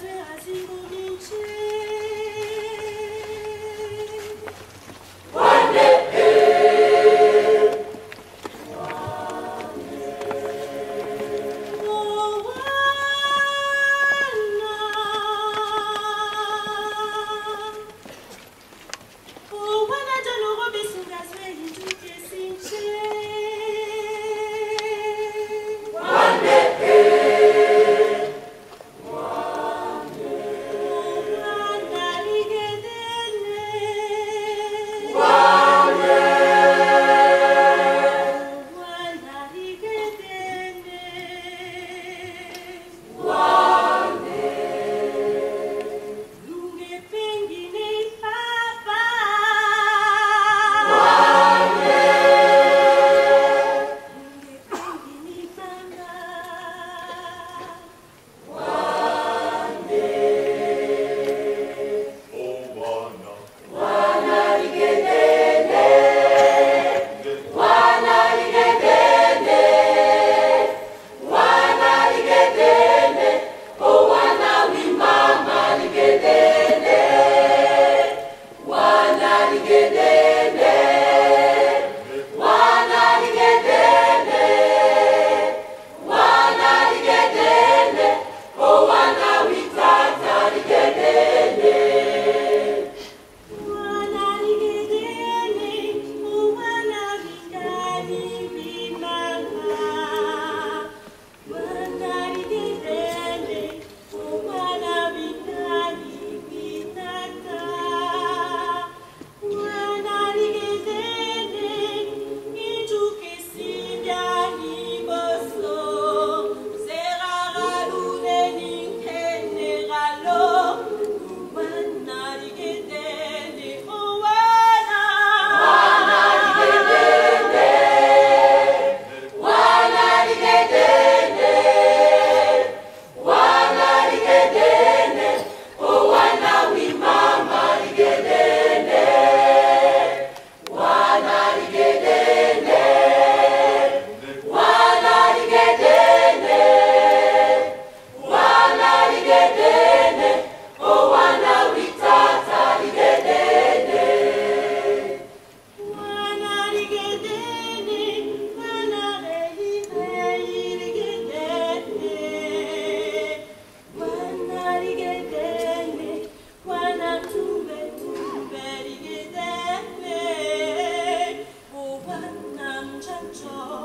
자세하신 분이시 talk.